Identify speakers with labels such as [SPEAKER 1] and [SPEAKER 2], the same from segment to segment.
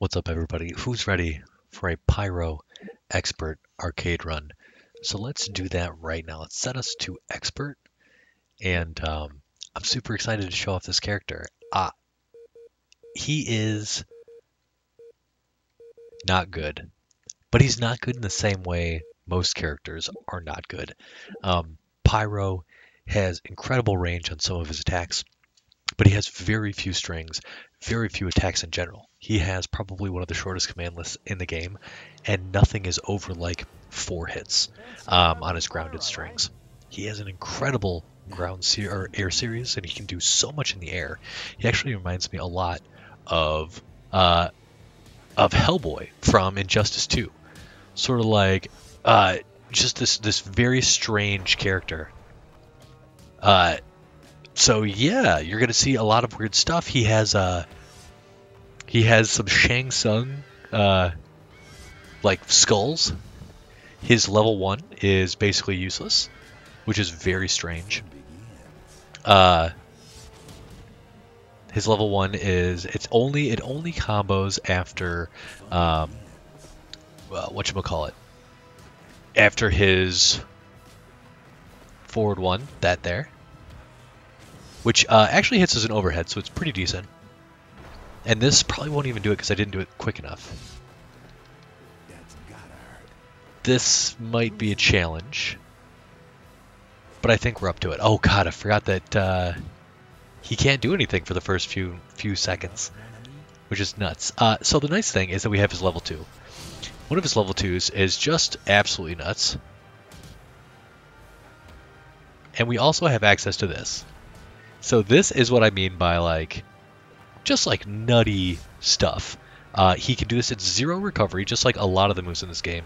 [SPEAKER 1] What's up, everybody? Who's ready for a Pyro Expert arcade run? So let's do that right now. Let's set us to Expert, and um, I'm super excited to show off this character. Uh, he is not good, but he's not good in the same way most characters are not good. Um, Pyro has incredible range on some of his attacks, but he has very few strings, very few attacks in general. He has probably one of the shortest command lists in the game, and nothing is over like four hits um, on his grounded strings. He has an incredible ground se- or air series, and he can do so much in the air. He actually reminds me a lot of uh, of Hellboy from Injustice 2, sort of like uh, just this this very strange character. Uh, so yeah, you're gonna see a lot of weird stuff. He has uh he has some Shang Tsung uh like skulls. His level one is basically useless, which is very strange. Uh his level one is it's only it only combos after um well, what you call it after his forward one that there which uh, actually hits as an overhead, so it's pretty decent. And this probably won't even do it because I didn't do it quick enough. This might be a challenge, but I think we're up to it. Oh god, I forgot that uh, he can't do anything for the first few few seconds, which is nuts. Uh, so the nice thing is that we have his level two. One of his level twos is just absolutely nuts. And we also have access to this. So this is what I mean by like, just like nutty stuff. Uh, he can do this at zero recovery, just like a lot of the moves in this game.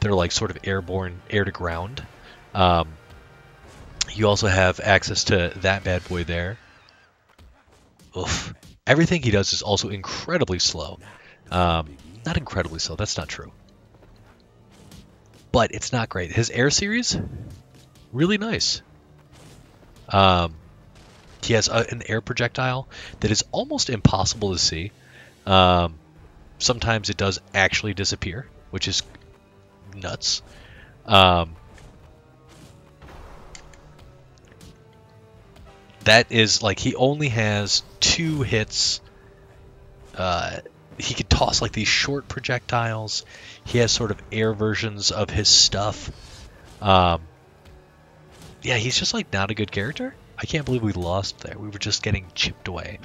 [SPEAKER 1] They're like sort of airborne, air to ground. Um, you also have access to that bad boy there. Oof. Everything he does is also incredibly slow. Um, not incredibly slow, that's not true. But it's not great. His air series, really nice. Um, he has a, an air projectile that is almost impossible to see. Um, sometimes it does actually disappear, which is nuts. Um, that is like he only has two hits. Uh, he could toss like these short projectiles. He has sort of air versions of his stuff. Um, yeah, he's just like not a good character. I can't believe we lost there. We were just getting chipped away.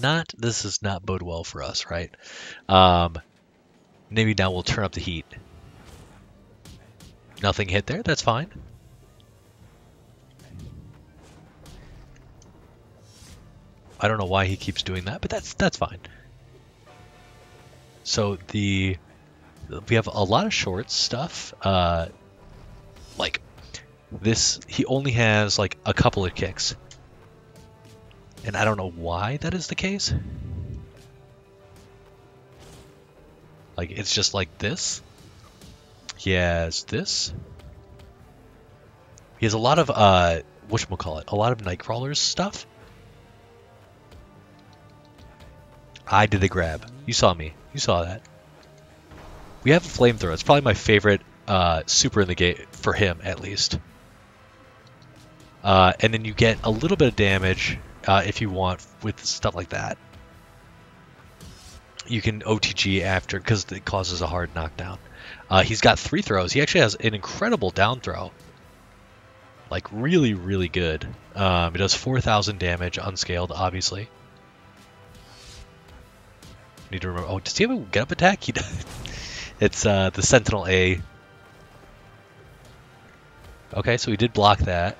[SPEAKER 1] Not this does not bode well for us, right? Um, maybe now we'll turn up the heat. Nothing hit there. That's fine. I don't know why he keeps doing that, but that's that's fine. So the we have a lot of short stuff, uh, like this, he only has like a couple of kicks. And I don't know why that is the case. Like, it's just like this. He has this. He has a lot of, uh, whatchamacallit, a lot of Nightcrawlers stuff. I did the grab. You saw me. You saw that. We have a flamethrower. It's probably my favorite uh, super in the game, for him at least. Uh, and then you get a little bit of damage uh, if you want with stuff like that. You can OTG after because it causes a hard knockdown. Uh, he's got three throws. He actually has an incredible down throw. Like really, really good. Um, it does 4,000 damage unscaled, obviously. Need to remember. Oh, does he have a get up attack? He does. it's uh, the Sentinel A. Okay, so he did block that.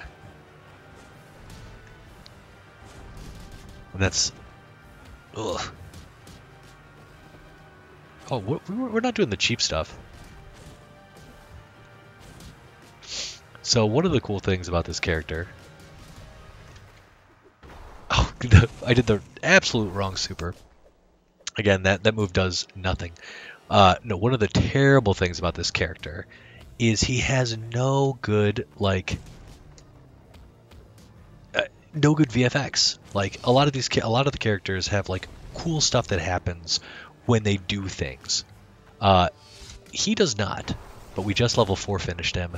[SPEAKER 1] That's... Ugh. Oh, we're not doing the cheap stuff. So one of the cool things about this character... Oh, I did the absolute wrong super. Again, that, that move does nothing. Uh, no, one of the terrible things about this character is he has no good, like, no good VFX. Like a lot of these, a lot of the characters have like cool stuff that happens when they do things. Uh, he does not, but we just level 4 finished him,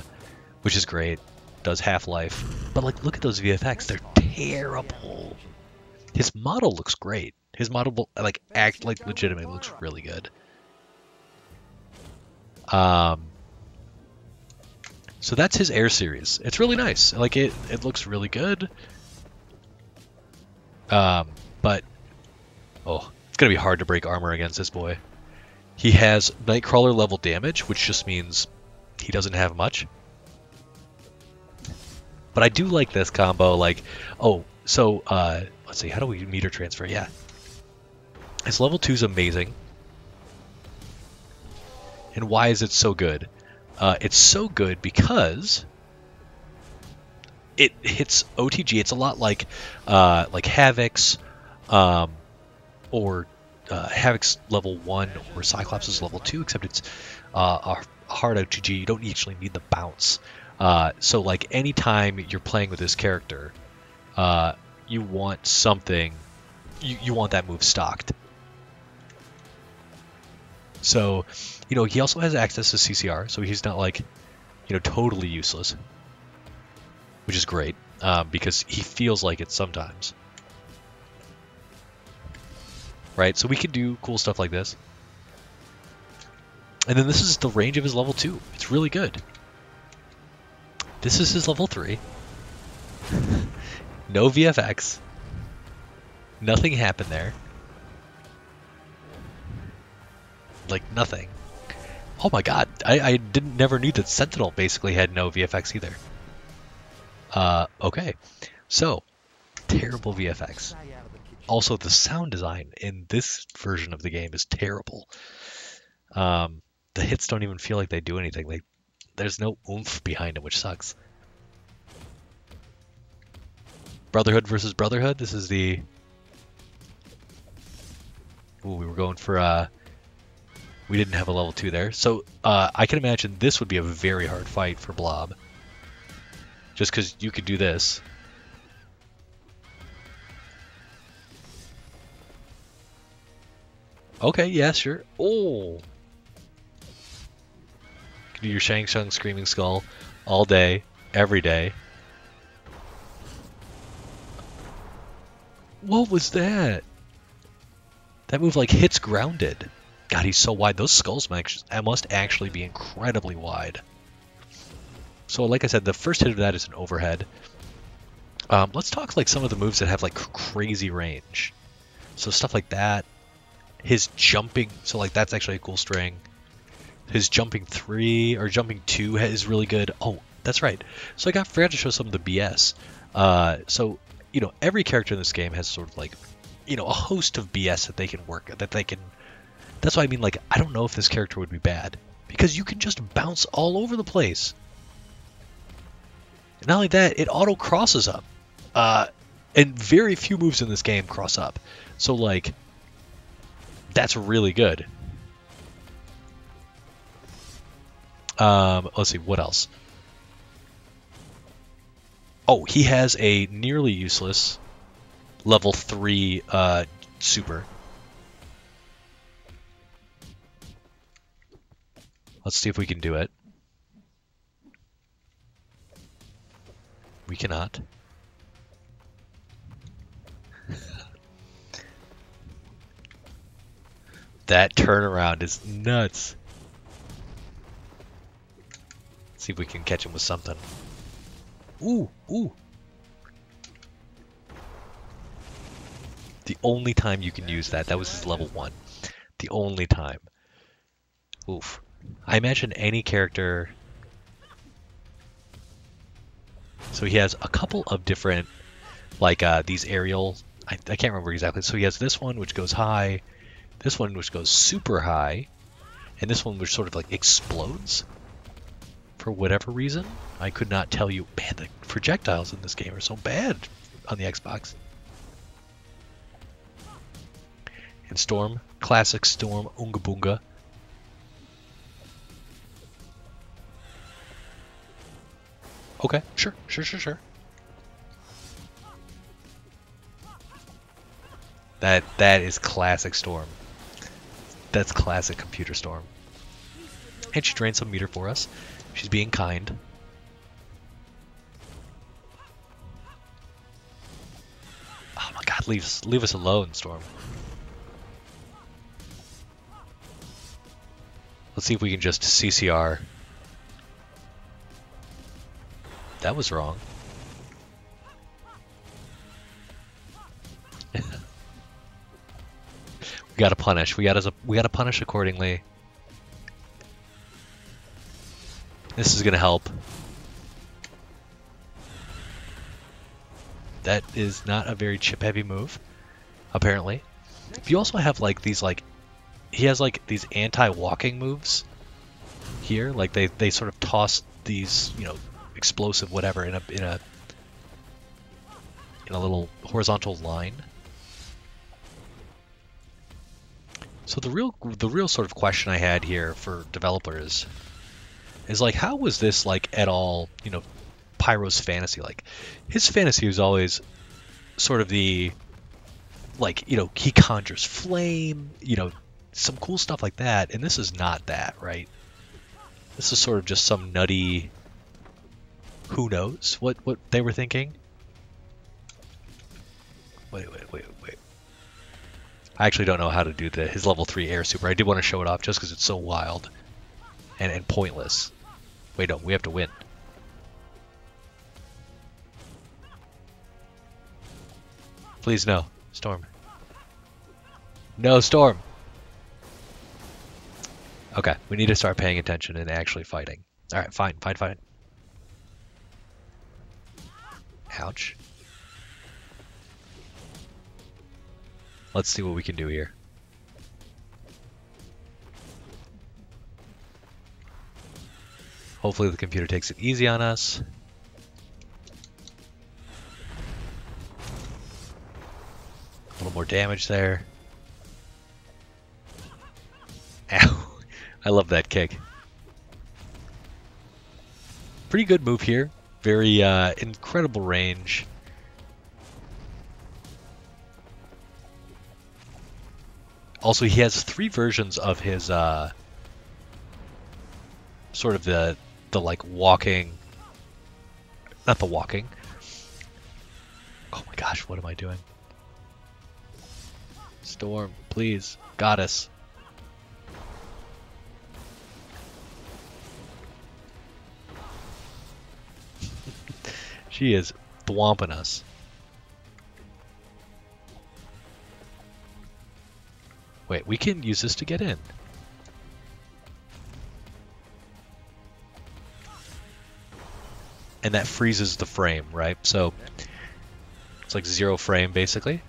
[SPEAKER 1] which is great. Does half-life. But like look at those VFX, they're terrible. His model looks great. His model like act like legitimately looks really good. Um so that's his air series. It's really nice. Like it it looks really good. Um but oh, it's to be hard to break armor against this boy. He has Nightcrawler level damage, which just means he doesn't have much. But I do like this combo. Like, oh, so uh, let's see, how do we meter transfer? Yeah, his level two is amazing. And why is it so good? Uh, it's so good because it hits OTG. It's a lot like uh, like Havoc's um, or uh, Havoc's level one or Cyclops' level two, except it's uh, a hard OTG. You don't actually need the bounce. Uh, so like anytime you're playing with this character, uh, you want something, you, you want that move stocked. So, you know, he also has access to CCR, so he's not like, you know, totally useless, which is great um, because he feels like it sometimes. Right, so we can do cool stuff like this. And then this is the range of his level 2. It's really good. This is his level 3. no VFX. Nothing happened there. Like, nothing. Oh my god, I, I didn't never knew that Sentinel basically had no VFX either. Uh, okay. So, terrible VFX. Also, the sound design in this version of the game is terrible. Um, the hits don't even feel like they do anything. They, there's no oomph behind them, which sucks. Brotherhood versus Brotherhood. This is the. Ooh, we were going for. Uh, we didn't have a level two there, so uh, I can imagine this would be a very hard fight for Blob. Just because you could do this. Okay, yeah, sure. Oh, do your Shang Tsung Screaming Skull all day, every day. What was that? That move like hits grounded. God, he's so wide. Those skulls must actually be incredibly wide. So like I said, the first hit of that is an overhead. Um, let's talk like some of the moves that have like crazy range. So stuff like that. His jumping, so like that's actually a cool string. His jumping three or jumping two is really good. Oh, that's right. So I got forgot to show some of the BS. Uh, so you know, every character in this game has sort of like, you know, a host of BS that they can work that they can. That's why I mean, like, I don't know if this character would be bad because you can just bounce all over the place. Not only that, it auto crosses up, uh, and very few moves in this game cross up. So like, that's really good. Um, let's see, what else? Oh, he has a nearly useless level 3 uh, super. Let's see if we can do it. We cannot. that turnaround is nuts. See if we can catch him with something. Ooh, ooh. The only time you can use that, that was his level 1. The only time. Oof. I imagine any character... So he has a couple of different, like uh, these aerial... I, I can't remember exactly. So he has this one which goes high, this one which goes super high, and this one which sort of like explodes for whatever reason. I could not tell you. Man, the projectiles in this game are so bad on the Xbox. And Storm, classic Storm, Unga Boonga. Okay, sure, sure, sure, sure. That that is classic Storm. that's classic computer storm. And she drained some meter for us. She's being kind. Oh my god, leave leave us alone, Storm. Let's see if we can just CCR. That was wrong. we gotta punish. We gotta we gotta punish accordingly. This is gonna help. That is not a very chip heavy move, apparently. If you also have like these like he has like these anti-walking moves here, like they, they sort of toss these, you know, explosive whatever in a in a in a little horizontal line. So the real the real sort of question I had here for developers is like how was this like at all, you know, Pyro's fantasy like? His fantasy was always sort of the like, you know, he conjures flame, you know, some cool stuff like that, and this is not that, right? This is sort of just some nutty who knows what what they were thinking. Wait, wait, wait, wait. I actually don't know how to do the his level 3 air super. I did want to show it off just because it's so wild and, and pointless. Wait, no, we have to win. Please, no. Storm. No, Storm! Okay, we need to start paying attention and actually fighting. Alright, fine, fine, fine. Ouch. Let's see what we can do here. Hopefully the computer takes it easy on us. A little more damage there. Ow. I love that kick. Pretty good move here. Very uh, incredible range. Also, he has three versions of his uh, sort of the the like walking, not the walking. Oh my gosh, what am I doing? Storm, please, goddess. She is thwomping us. Wait, we can use this to get in. And that freezes the frame, right? So it's like zero frame basically.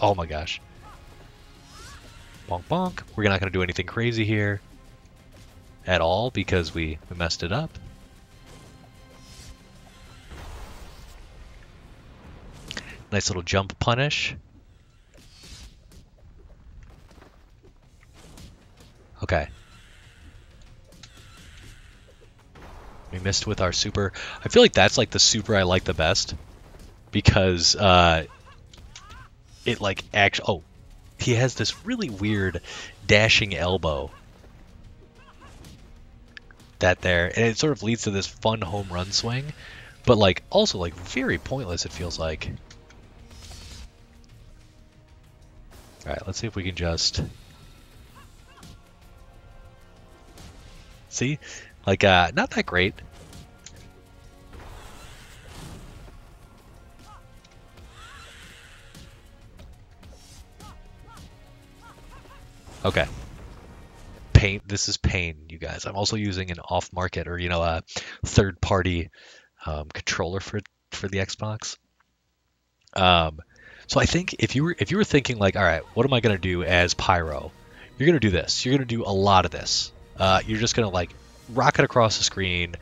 [SPEAKER 1] Oh my gosh. Bonk bonk. We're not going to do anything crazy here at all because we, messed it up. Nice little jump punish. Okay. We missed with our super. I feel like that's like the super I like the best because uh, it like actually. Oh, he has this really weird dashing elbow that there and it sort of leads to this fun home run swing but like also like very pointless it feels like. All right let's see if we can just see? Like uh not that great Okay. Pain. This is pain, you guys. I'm also using an off-market or you know a third-party um, controller for for the Xbox. Um, so I think if you were if you were thinking like, all right, what am I gonna do as Pyro? You're gonna do this. You're gonna do a lot of this. Uh, you're just gonna like rocket across the screen,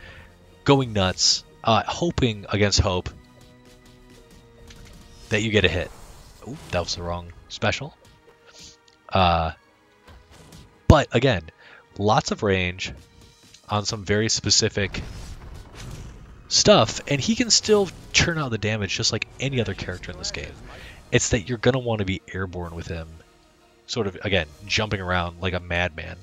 [SPEAKER 1] going nuts, uh, hoping against hope that you get a hit. Ooh, that was the wrong special. Uh, but again, lots of range on some very specific stuff, and he can still churn out the damage just like any other character in this game. It's that you're going to want to be airborne with him, sort of, again, jumping around like a madman.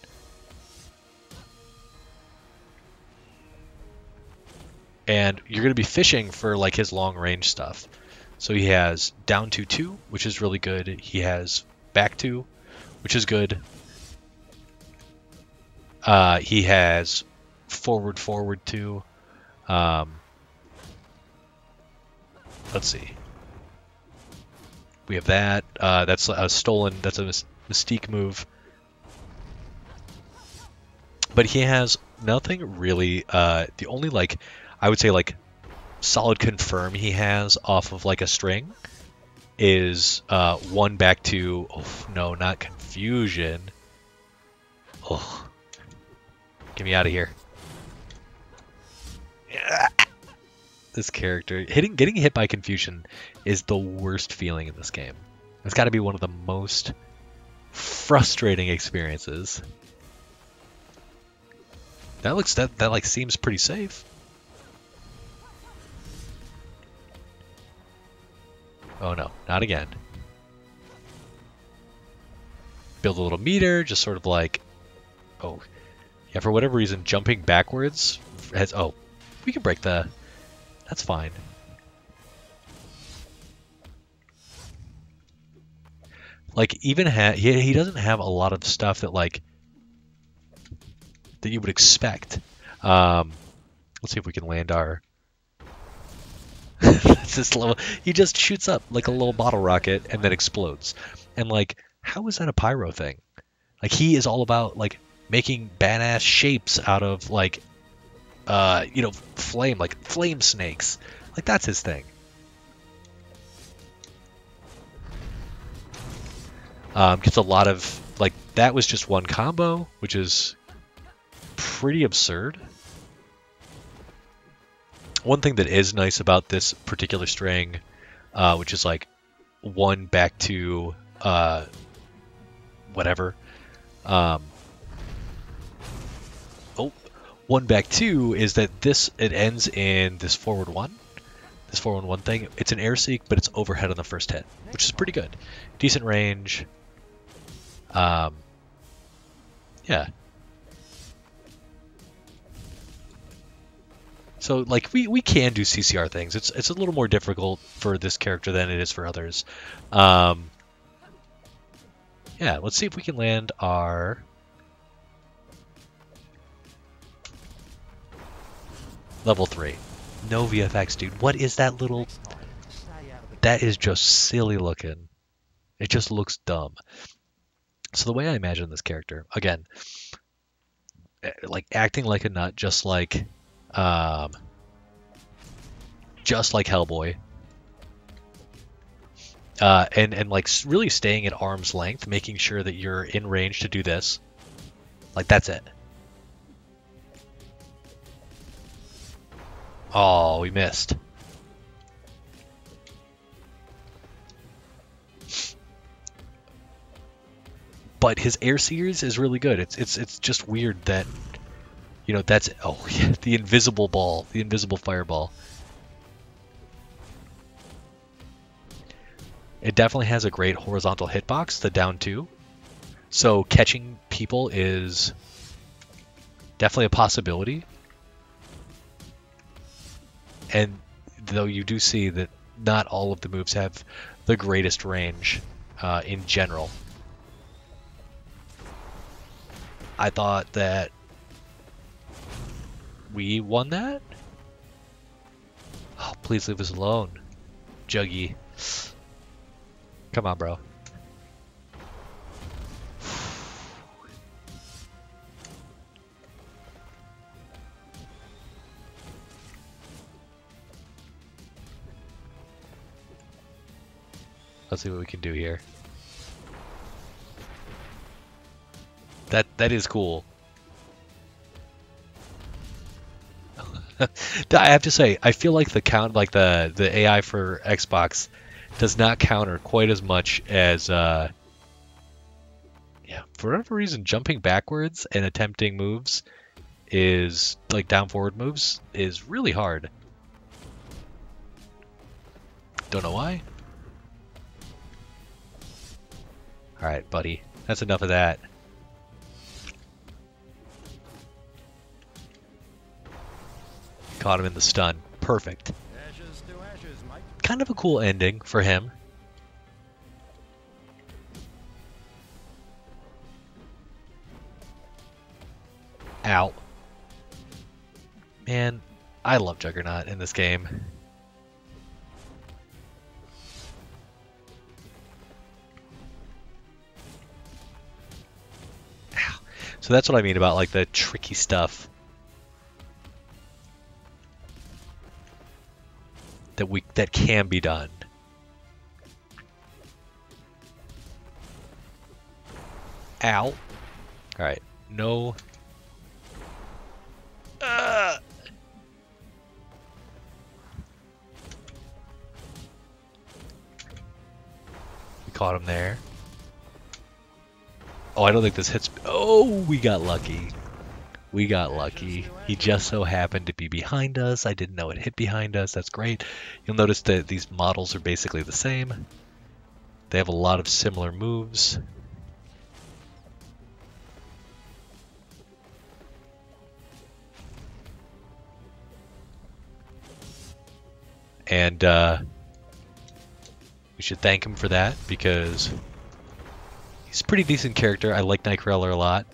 [SPEAKER 1] And you're going to be fishing for like his long range stuff. So he has down to 2, which is really good. He has back 2, which is good. Uh, he has forward forward 2. Um, let's see. We have that. Uh, that's a stolen. That's a mystique move. But he has nothing really. Uh, the only like, I would say like solid confirm he has off of like a string is uh, one back to oh, no, not confusion. Oh, get me out of here. This character hitting, getting hit by confusion is the worst feeling in this game. It's got to be one of the most frustrating experiences. That looks that that like seems pretty safe. Oh no, not again. Build a little meter, just sort of like, oh, yeah, for whatever reason, jumping backwards has, oh, we can break the, that's fine. Like, even ha he, he doesn't have a lot of stuff that, like, that you would expect. Um, let's see if we can land our this level. He just shoots up like a little bottle rocket and then explodes. And like, how is that a pyro thing? Like he is all about like making badass shapes out of like, uh, you know, flame like flame snakes. Like that's his thing. Um, gets a lot of like that was just one combo, which is pretty absurd one thing that is nice about this particular string, uh, which is like one back to uh, whatever. Um, one back two is that this it ends in this forward one, this forward one thing. It's an air seek, but it's overhead on the first hit, which is pretty good. Decent range. Um, yeah, So like we, we can do CCR things. It's it's a little more difficult for this character than it is for others. Um, yeah, let's see if we can land our level three. No VFX, dude. What is that little? That is just silly looking. It just looks dumb. So the way I imagine this character, again, eh, like acting like a nut, just like um, just like Hellboy. Uh, and, and like really staying at arm's length, making sure that you're in range to do this. Like that's it. Oh, we missed. But his air series is really good. It's it's it's just weird that you know, that's, oh, yeah, the invisible ball, the invisible fireball. It definitely has a great horizontal hitbox, the down two. So catching people is definitely a possibility. And though you do see that not all of the moves have the greatest range uh, in general. I thought that we won that? Oh, please leave us alone. Juggy. Come on, bro. Let's see what we can do here. That that is cool. I have to say, I feel like the count, like the the AI for Xbox, does not counter quite as much as, uh, yeah, for whatever reason, jumping backwards and attempting moves is like down forward moves is really hard. Don't know why. Alright, buddy. That's enough of that. Caught him in the stun. Perfect.
[SPEAKER 2] Ashes to ashes, Mike.
[SPEAKER 1] Kind of a cool ending for him. Out. Man, I love Juggernaut in this game. So that's what I mean about like the tricky stuff. That we that can be done. Ow. Alright. No uh. We caught him there. Oh, I don't think this hits. Oh, we got lucky. We got lucky. He just so happened to be behind us. I didn't know it hit behind us. That's great. You'll notice that these models are basically the same. They have a lot of similar moves. And uh, we should thank him for that because he's a pretty decent character. I like Nightcrawler a lot.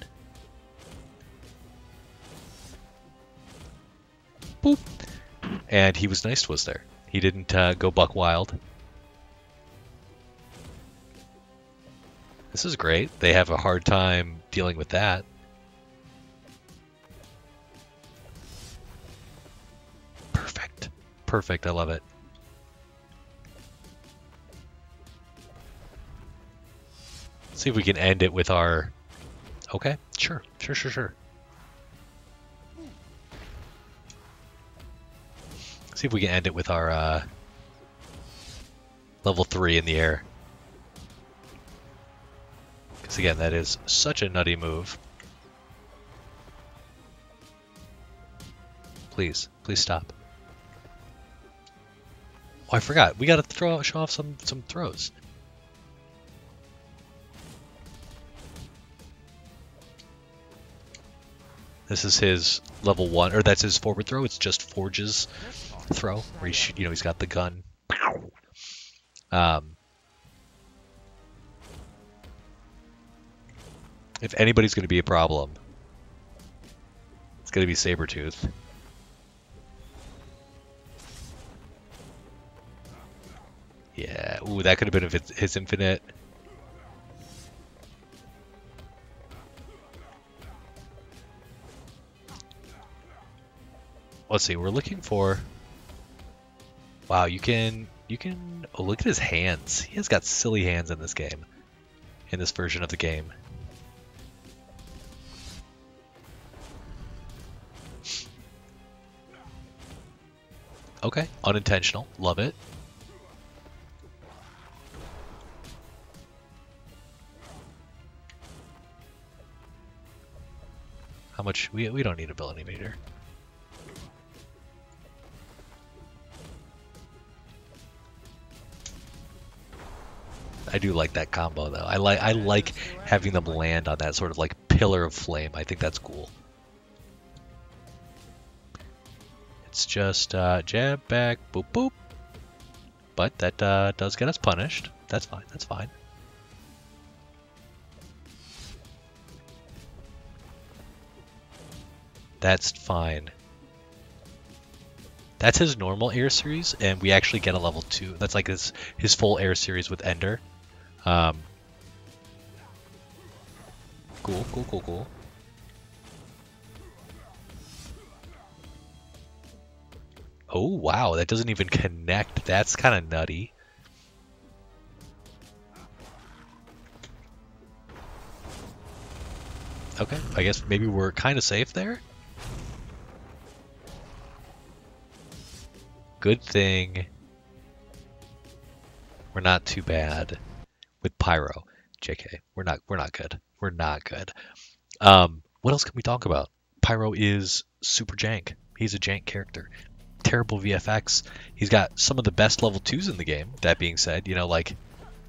[SPEAKER 1] Boop. And he was nice to us there. He didn't uh, go buck wild. This is great. They have a hard time dealing with that. Perfect. Perfect. I love it. See if we can end it with our... Okay, sure. Sure, sure, sure. See if we can end it with our uh, level 3 in the air. Because again, that is such a nutty move. Please, please stop. Oh, I forgot. We got to throw show off some some throws. This is his level one, or that's his forward throw. It's just Forge's throw, where he you know he's got the gun. Um, if anybody's going to be a problem, it's going to be Sabretooth. Yeah, ooh, that could have been his infinite. Let's see, we're looking for... Wow, you can... You can... Oh, look at his hands. He has got silly hands in this game. In this version of the game. Okay, unintentional. Love it. How much? We, we don't need ability meter. I do like that combo though. I like I like having them land on that sort of like pillar of flame. I think that's cool. It's just uh, jab back, boop boop. But that uh, does get us punished. That's fine. That's fine. That's fine. That's his normal air series, and we actually get a level 2. That's like his, his full air series with Ender. Um, cool, cool, cool, cool. Oh, wow, that doesn't even connect. That's kind of nutty. Okay, I guess maybe we're kind of safe there? Good thing we're not too bad with Pyro. JK, we're not we're not good. We're not good. Um, what else can we talk about? Pyro is super jank. He's a jank character. terrible VFX. He's got some of the best level twos in the game. That being said, you know, like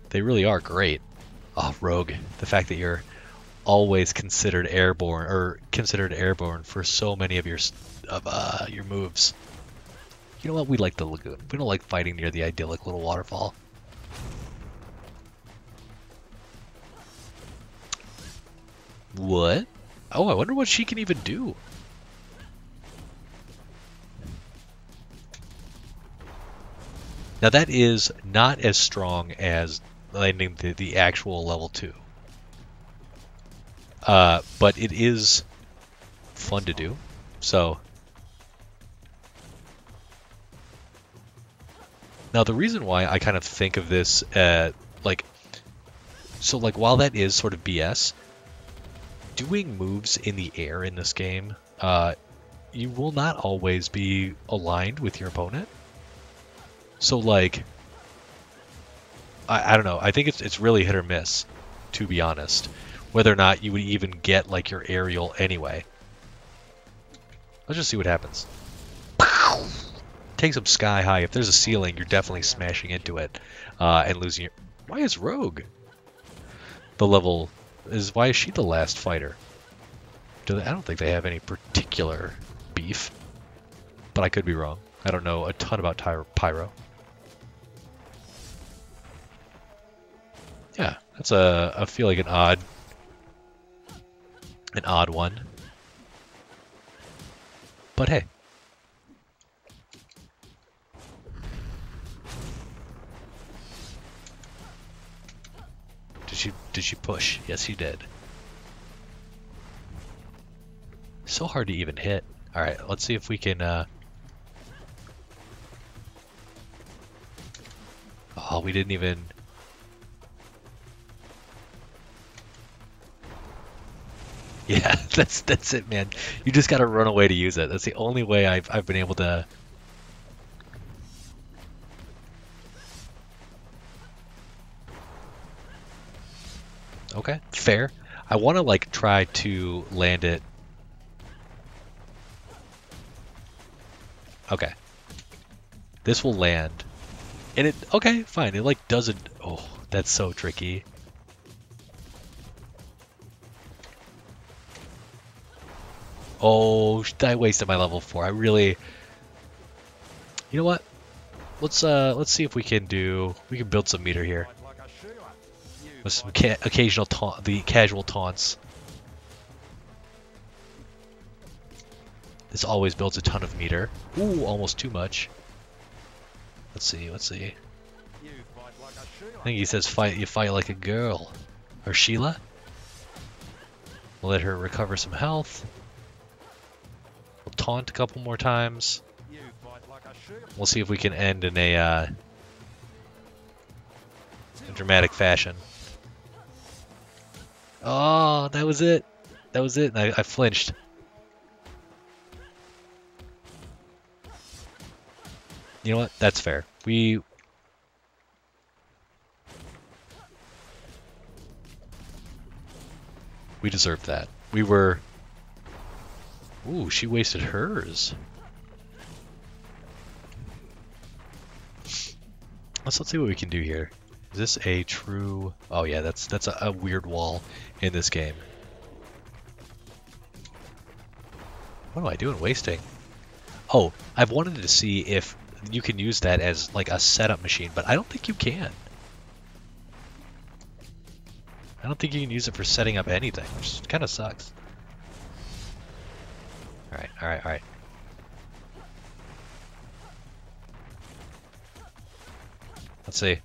[SPEAKER 1] they really are great. Oh, Rogue, the fact that you're always considered airborne or considered airborne for so many of your of uh, your moves. You know what? We like the lagoon. We don't like fighting near the idyllic little waterfall. What? Oh, I wonder what she can even do. Now that is not as strong as landing the, the actual level 2. Uh, but it is fun to do. So now the reason why I kind of think of this uh, like so like while that is sort of BS, doing moves in the air in this game, uh, you will not always be aligned with your opponent. So like, I, I don't know. I think it's it's really hit or miss, to be honest, whether or not you would even get like your aerial anyway. Let's just see what happens. Takes them sky high. If there's a ceiling, you're definitely smashing into it uh, and losing your. Why is Rogue the level? Is why is she the last fighter? Do they, I don't think they have any particular beef, but I could be wrong. I don't know a ton about Ty- Pyro. Yeah, that's a I feel like an odd an odd one. But hey. Did she did push? Yes, she did. So hard to even hit. All right, let's see if we can uh Oh, we didn't even Yeah, that's that's it, man. You just gotta run away to use it. That's the only way I've I've been able to. Okay, fair. I want to like try to land it. Okay. This will land, and it okay, fine. It like doesn't. Oh, that's so tricky. Oh, I wasted my level four. I really. You know what? Let's uh, let's see if we can do. We can build some meter here with some ca- occasional taunt, the casual taunts. This always builds a ton of meter. Ooh, almost too much. Let's see. Let's see. I think he says fight. You fight like a girl, or Sheila. We'll let her recover some health. We'll taunt a couple more times. We'll see if we can end in a, uh, a dramatic fashion. Oh, that was it. That was it. I, I flinched. You know what? That's fair. We. We deserved that. We were. Ooh, she wasted hers. Let's let's see what we can do here. Is this a true? Oh yeah, that's that's a, a weird wall in this game. What am I doing wasting? Oh, I've wanted to see if you can use that as like a setup machine, but I don't think you can. I don't think you can use it for setting up anything, which kind of sucks. All right, all right, all right. Let's see.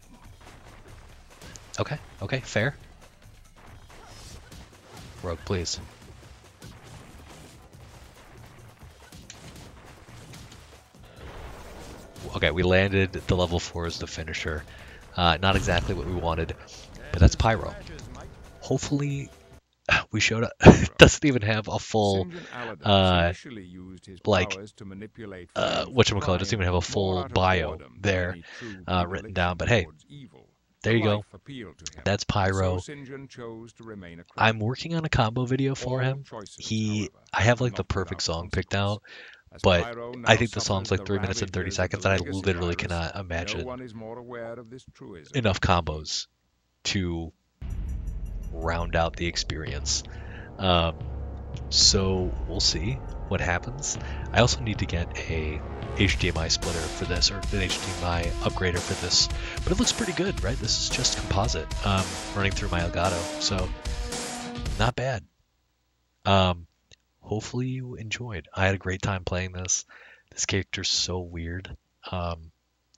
[SPEAKER 1] Okay, okay, fair. Rogue, please. Okay, we landed the level 4 as the finisher. Uh, not exactly what we wanted, but that's Pyro. Hopefully, we showed up. doesn't even have a full,
[SPEAKER 3] St. John Allerdyce
[SPEAKER 1] uh,
[SPEAKER 3] initially used his
[SPEAKER 1] like,
[SPEAKER 3] powers to manipulate
[SPEAKER 1] uh, whatchamacallit, doesn't even have a full bio there, uh, written down, but hey. There you go.
[SPEAKER 3] Life appealed to him.
[SPEAKER 1] That's Pyro.
[SPEAKER 3] So St. John chose to remain a
[SPEAKER 1] I'm working on a combo video for him. He, I have like the perfect song picked out, but I think the song's like three minutes and 30 seconds, and I literally cannot imagine
[SPEAKER 3] one is more aware of this truism.
[SPEAKER 1] enough combos to round out the experience. Um, so we'll see what happens. I also need to get a HDMI splitter for this, or an HDMI upgrader for this, but it looks pretty good, right? This is just composite um, running through my Elgato, so not bad. Um, hopefully you enjoyed. I had a great time playing this. This character's so weird. Um,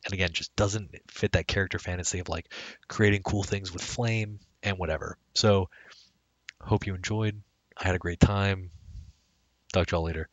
[SPEAKER 1] and again, just doesn't fit that character fantasy of like creating cool things with flame and whatever. So, hope you enjoyed. I had a great time. Talk to y'all later.